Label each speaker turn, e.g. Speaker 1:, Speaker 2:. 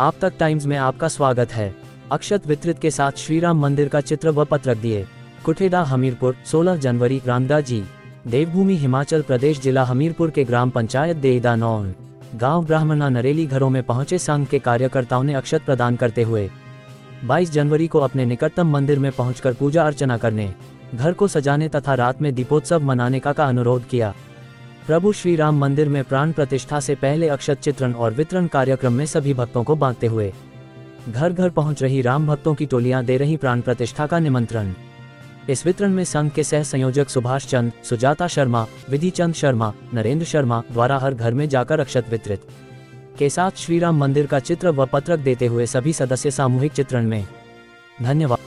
Speaker 1: आप तक टाइम्स में आपका स्वागत है। अक्षत वितरित के साथ श्री राम मंदिर का चित्र व पत्रक दिए। कुठेदा हमीरपुर 16 जनवरी रामदा जी। देवभूमि हिमाचल प्रदेश जिला हमीरपुर के ग्राम पंचायत देईदा नौन गाँव ब्राह्मणा नरेली घरों में पहुँचे संघ के कार्यकर्ताओं ने अक्षत प्रदान करते हुए। 22 जनवरी को अपने निकटतम मंदिर में पहुंचकर पूजा अर्चना करने। घर को सजाने तथा रात में दीपोत्सव मनाने का, का अनुरोध किया। प्रभु श्री राम मंदिर में प्राण प्रतिष्ठा से पहले अक्षत चित्रण और वितरण कार्यक्रम में सभी भक्तों को बांटते हुए घर घर पहुँच रही राम भक्तों की टोलियाँ दे रही प्राण प्रतिष्ठा का निमंत्रण। इस वितरण में संघ के सह संयोजक सुभाष चंद, सुजाता शर्मा, विधि चंद शर्मा, नरेंद्र शर्मा द्वारा हर घर में जाकर अक्षत वितरित। के साथ श्री राम मंदिर का चित्र व पत्रक देते हुए सभी सदस्य सामूहिक चित्रण में। धन्यवाद।